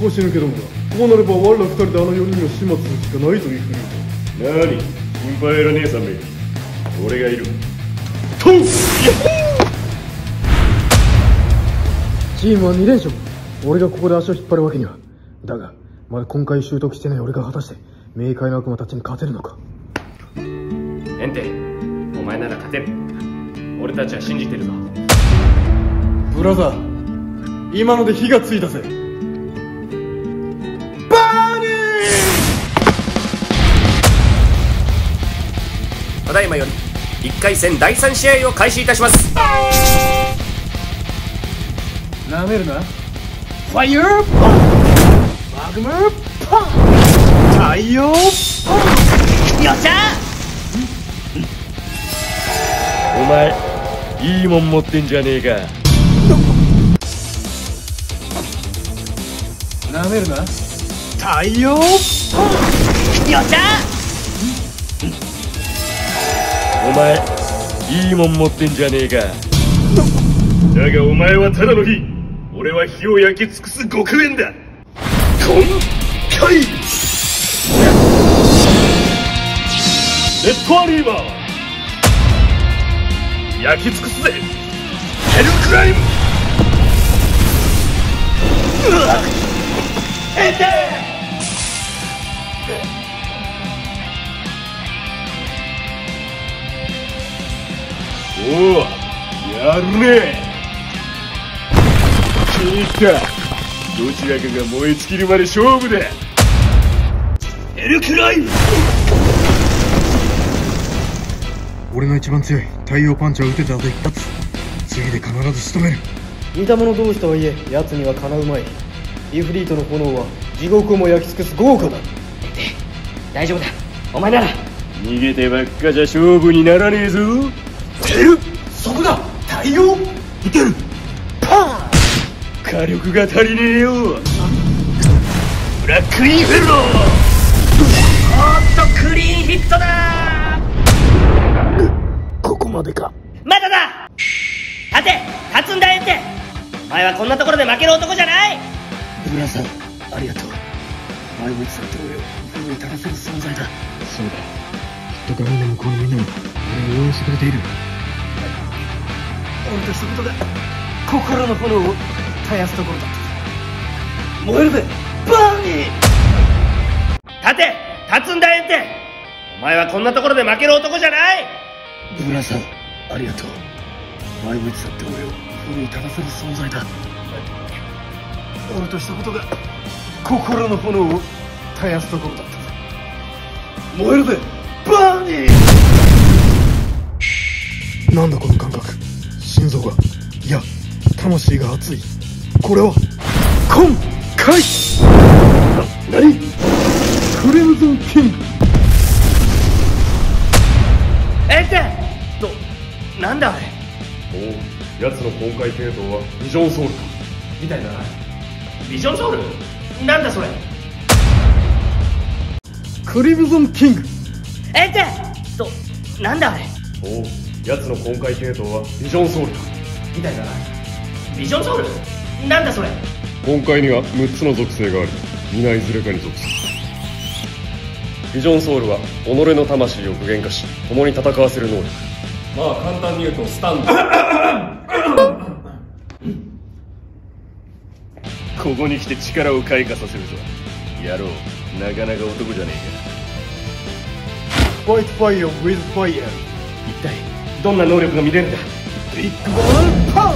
こう死ぬけどもなこうなれば我ら二人であの4人を始末するしかないというふうに。何？心配いらねえさめ。俺がいる。とうチームは2連勝。俺がここで足を引っ張るわけには。だがまだ今回習得してない俺が果たして冥界の悪魔たちに勝てるのか。エンテお前なら勝てる。俺たちは信じてるぞ。ブラザー今ので火がついたぜただいまより1回戦第3試合を開始いたします。ーなめるな。ファイヤーポンマグマポン太陽ポンよっしゃ！お前いいもん持ってんじゃねえか。なめるな。太陽ポンよっしゃお前いいもん持ってんじゃねえか。だがお前はただの火。俺は火を焼き尽くす極限だ。今回。レッドアリーバー。焼き尽くすぜ。ヘルクライム。おおね気に入ったどちらかが燃え尽きるまで勝負だ。ヘルクライム俺の一番強い太陽パンチは打てた後一発。次で必ず仕留める。似た者同士とはいえ奴にはかなうまい。イフリートの炎は地獄をも焼き尽くす豪華だ。大丈夫だ。お前なら。逃げてばっかじゃ勝負にならねえぞ。ヘルそこだ太陽いける。パ火力が足りねえよ。ブラックインフェルノおっとクリーンヒットだ。ンここまでか。まだだ。立て。立つんだエンテお前はこんなところで負ける男じゃない。ブラザーありがとう。前もいつだって俺を奮い立たせる存在だ。そうだ。きっと画面の向こうのみんなも俺を応援してくれている俺としたことが心の炎を絶やすところだ。った燃えるぜバーニー立て。立つんだエンテお前はこんなところで負ける男じゃない。ブラザーありがとう。前もいつだって俺を奮い立たせる存在だ。俺としたことが心の炎を絶やすところだった。ぜ燃えるぜバーニーなんだこの感覚心臓がいや魂が熱い。これは今回。な何？クレムゾンキング。エンテとなんだあれ？おお奴の今回系統はビジョンソウルか。みたいだな。ビジョンソウル？なんだそれ？クリムゾンキング。エンテとなんだあれ？おお奴の今回系統はビジョンソウルかみたいだな。ビジョンソウル？なんだそれ？今回には6つの属性があり皆いずれかに属する。ビジョンソウルは己の魂を具現化し共に戦わせる能力。まあ簡単に言うとスタンド。ここに来て力を開花させるぞ。野郎なかなか男じゃねファイトファイヤー with ファイヤーえか一体どんな能力が見れるんだ？ビッグバンパ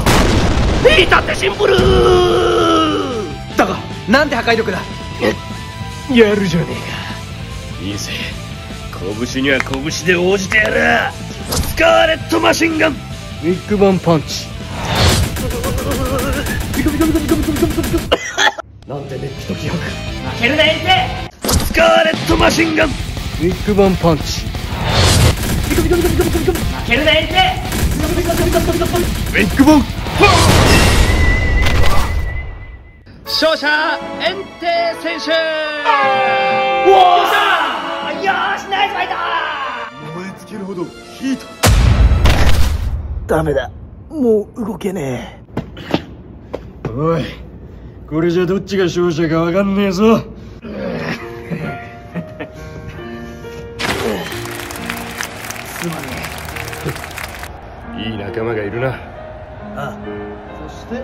ピータってシンプルだがなんで破壊力だ？やるじゃねえか。いいぜ。拳には拳で応じてやる。スカーレットマシンガン！ビッグバンパンチ。なんて熱気と気迫負けるスカーレットマシンガンビッグバンパンチ負けるなエンテビッグバン。勝者エンテ選手。よーしナイスファイト燃え尽きるほどヒートダメだ。もう動けねおいこれじゃどっちが勝者かわかんねえぞいい仲間がいるな。ああそして。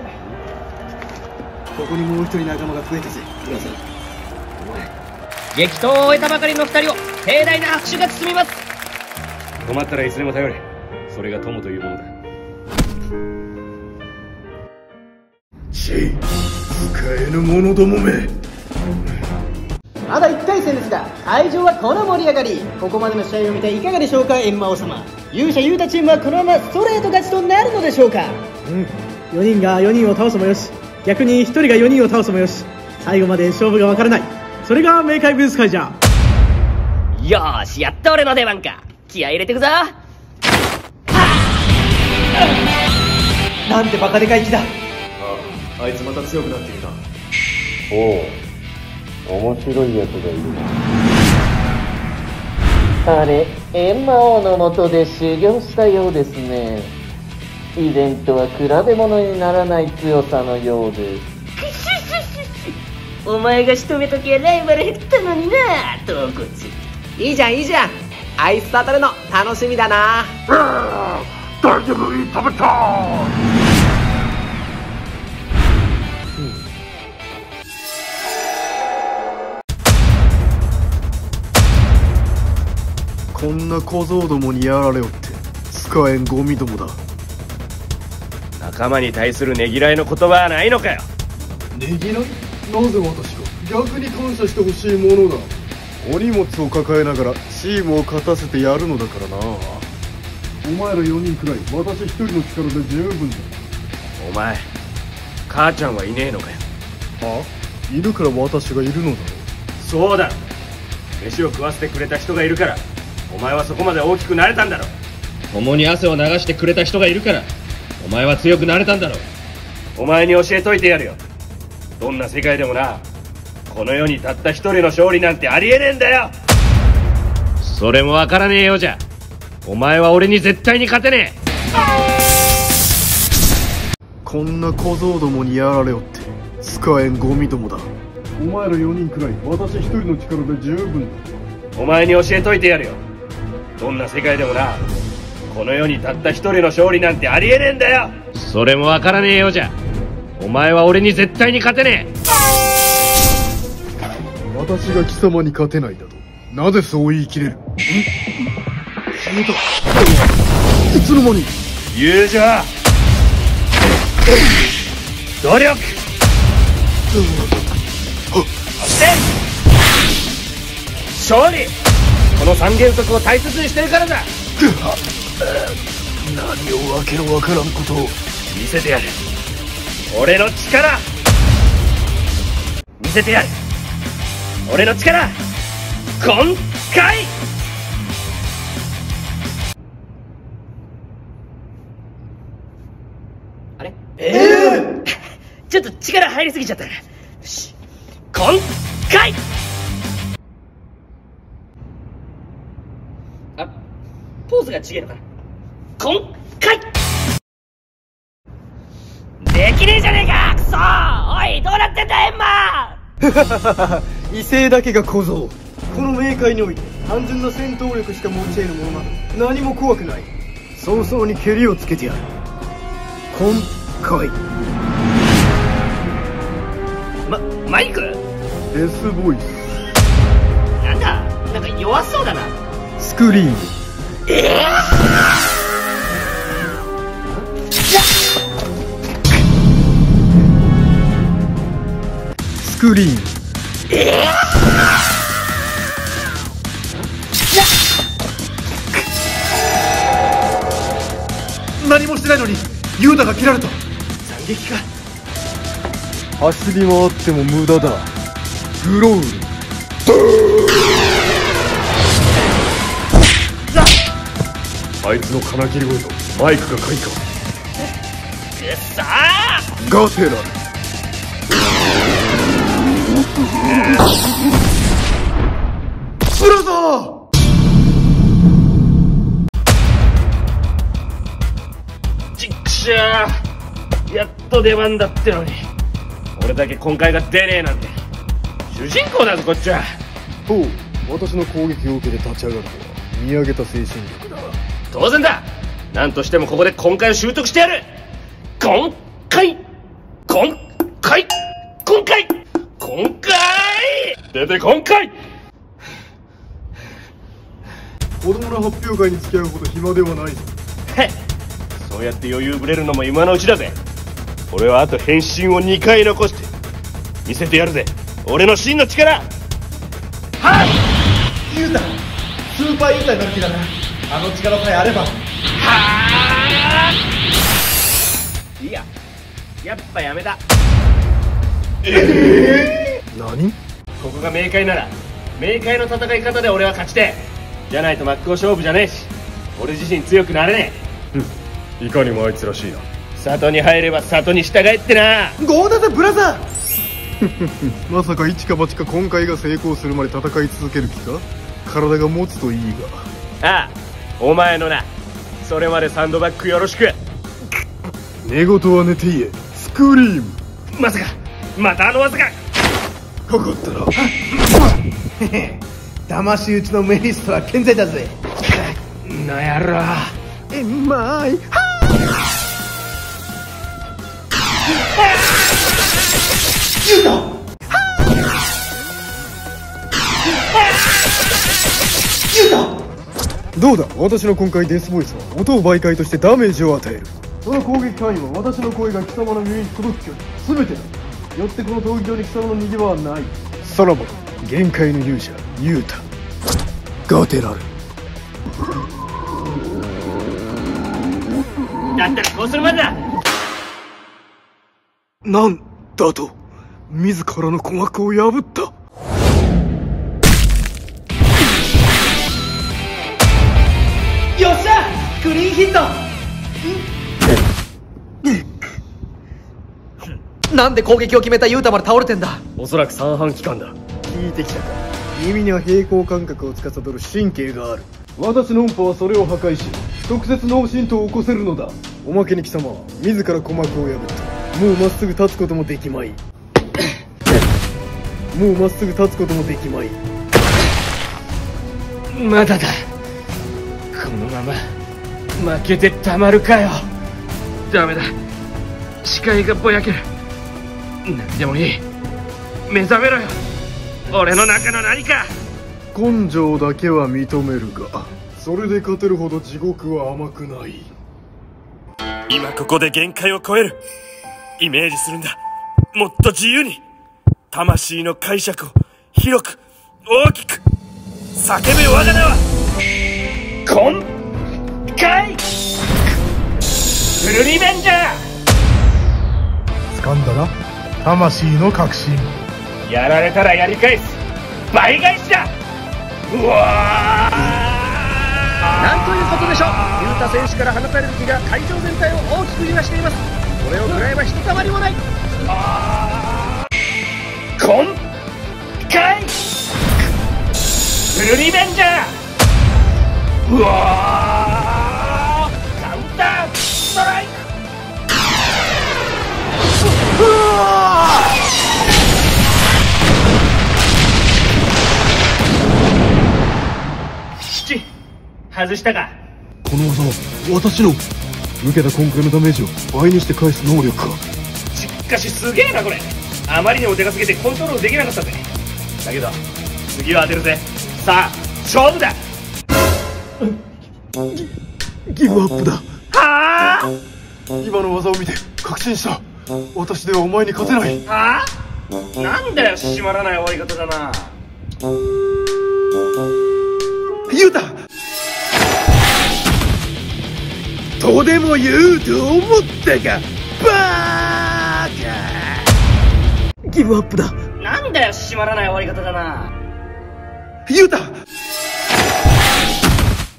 ここにもう一人仲間が増えたぜ浦さん激闘を終えたばかりの二人を盛大な拍手が包みます。困ったらいつでも頼れ。それが友というものだ。チェイ使えぬ者どもめ。まだ1回戦ですが会場はこの盛り上がり。ここまでの試合を見ていかがでしょうかエンマ王様勇者ユータチームはこのままストレート勝ちとなるのでしょうか？うん。4人が4人を倒すもよし。逆に1人が4人を倒すもよし。最後まで勝負がわからない。それが明快ブース会じゃよーしやっと俺の出番か気合い入れてくぞ。なんてバカでかい木だ。あいつまた強くなっているなおお面白いやつがいる彼、閻魔王のもとで修行したようですね。以前とは比べ物にならない強さのようです。お前が仕留めときゃライバル減ったのにな洞骨いいじゃんいいじゃんあいつと当たるの楽しみだなこんな小僧どもにやられおって使えんゴミどもだ。仲間に対するねぎらいの言葉はないのかよ。ねぎらいなぜ私が逆に感謝してほしいものだ。お荷物を抱えながらチームを勝たせてやるのだからな。お前ら4人くらい私一人の力で十分だ。お前母ちゃんはいねえのかよ。あ？いるから私がいるのだろそうだ。飯を食わせてくれた人がいるからお前はそこまで大きくなれたんだろ共に汗を流してくれた人がいるからお前は強くなれたんだろう。お前に教えといてやるよ。どんな世界でもなこの世にたった一人の勝利なんてありえねえんだよ。それもわからねえようじゃ。お前は俺に絶対に勝てねこんな小僧どもにやられおって使えんゴミどもだ。お前ら4人くらい私一人の力で十分だ。えお前に教えといてやるよどんな世界でもな。この世にたった一人の勝利なんてありえねえんだよ。それもわからねえようじゃ。お前は俺に絶対に勝てねえ。私が貴様に勝てないだとなぜそう言い切れる？ん消え？たいつの間に？友情。努力。そして勝利この三原則を大切にしてるからだ。何をわけのわからんことを見せてやる。俺の力。見せてやる。俺の力。今回。あれ？ええ ちょっと力入りすぎちゃった。なよし。今回ポーズが違えのかな今回。できねえじゃねえかクソ！おいどうなってんだエンマ！威勢だけが小僧。この冥界において単純な戦闘力しか持ち得ぬものなど何も怖くない。早々に蹴りをつけてやる。今回。まマイク？S ボイスなんだ？なんか弱そうだな。スクリーンスクリーン。何もしてないのにユータが切られた。斬撃か。走り回っても無駄だ。グロールあいつの金切り声とマイクが開花くっそー。ガテラブラザー！ちっくしゃー。やっと出番だってのに。俺だけ今回が出ねえなんて。主人公だぞこっちは。ほう。私の攻撃を受けて立ち上がるとは。見上げた精神力。だ当然だ。何としてもここで今回を習得してやる。今回。今回。今回。今回。出て今回。子供の発表会に付き合うほど暇ではないぞ。へっ。そうやって余裕ぶれるのも今のうちだぜ。俺はあと変身を2回残して。見せてやるぜ。俺の真の力。ユータスーパーユータになる気だなあの力さえあれば。いややっぱやめだ。何？ここが明快なら明快の戦い方で俺は勝ちてえじゃないと真っ向勝負じゃねえし俺自身強くなれねいかにもあいつらしいな。え里に入れば里に従えってな。ゴーダザブラザ まさか一か八か今回が成功するまで戦い続ける気か？体が持つといいが。ああお前のな。それまでサンドバッグよろしく。寝言は寝て言え。スクリーム。まさか。またあの技か。かかったらー魂打ちのメリストは健在だぜ。なやろ。えまいユーどうだ？私の今回デスボイスは音を媒介としてダメージを与える。その攻撃範囲は私の声が貴様の耳に届く距離。全てだ。よってこの闘技場に貴様の逃げ場はない。さらば限界の勇者ユータ。ガテラル。だったらこうするまでだ。なんだと自らの鼓膜を破ったリーンヒット。なんで攻撃を決めたユータまで倒れてんだ。おそらく三半規管だ。聞いてきたか。耳には平衡感覚を司る神経がある。私の音波はそれを破壊し直接脳震盪を起こせるのだ。おまけに貴様は自ら鼓膜を破ったもうまっすぐ立つこともできまい。もうまっすぐ立つこともできまい。まだだ。このまま負けてたまるかよ。ダメだ。視界がぼやける。何でもいい。目覚めろよ。俺の中の何か。根性だけは認めるがそれで勝てるほど地獄は甘くない。今ここで限界を超える。イメージするんだ。もっと自由に。魂の解釈を広く大きく。叫べ我が名は今回。フルリベンジャ掴んだな。魂の確信ーやられたらやり返す。倍返しだ。うわなんということでしょう。雄太選手から放たれる気が会場全体を大きく揺らしています。これを食らえばひとたまりもない。今回。フルリベンジャー。うわ外したか。この技は私の受けた今回のダメージを倍にして返す能力か。しかしすげえなこれ。あまりにもでかすぎてコントロールできなかったぜ。だけど次は当てるぜ。さあ勝負だ。ギブアップだ。はあ？今の技を見て確信した。私ではお前に勝てない。はあ？なんだよ締まらない終わり方だな。ユーとでも言うと思ったかバーカギブアップだ。なんだよ締まらない終わり方だな。ユータ。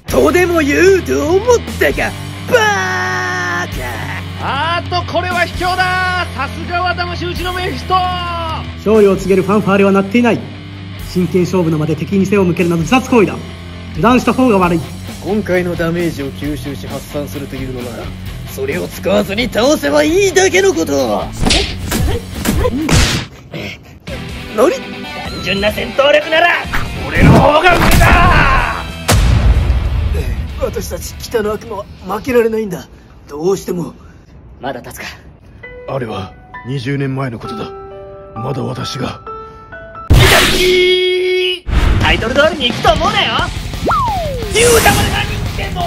とでも言うと思ったかバーカあーっとこれは卑怯だ。さすがは魂打ちのメフィスト。勝利を告げるファンファーレは鳴っていない。真剣勝負の場で敵に背を向けるなど自殺行為だ。油断した方が悪い今回のダメージを吸収し発散するというのならそれを使わずに倒せばいいだけのこと。何？単純な戦闘力なら俺の方が上だ！私たち北の悪魔は負けられないんだ。どうしても。まだ立つか？あれは20年前のことだ。まだ私が。タイトル通りに行くと思うなよ言うたまで何言ってんの？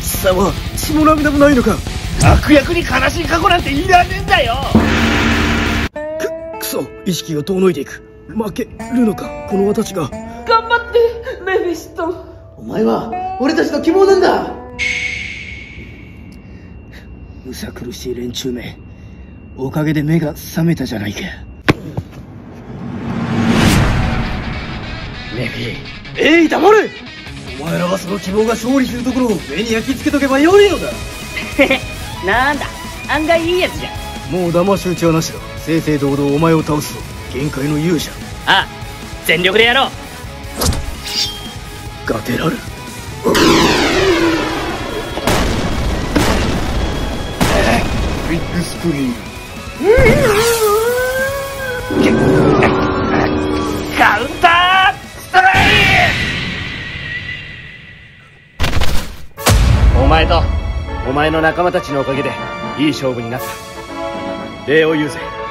貴様血も涙もないのか？悪役に悲しい過去なんていらねえんだよ。くクソ意識が遠のいていく。負けるのか？この私が。頑張ってメフィスト。お前は俺たちの希望なんだ。むさ苦しい連中め。おかげで目が覚めたじゃないか。メフィえい黙れお前らはその希望が勝利するところを目に焼き付けとけばよいのだ。なんだ案外いいやつじゃ。んもう騙し討ちはなしだ。正々堂々お前を倒すぞ。限界の勇者。ああ全力でやろう。ガテラルビッグスクリーン お前の仲間たちのおかげでいい勝負になった。礼を言うぜ。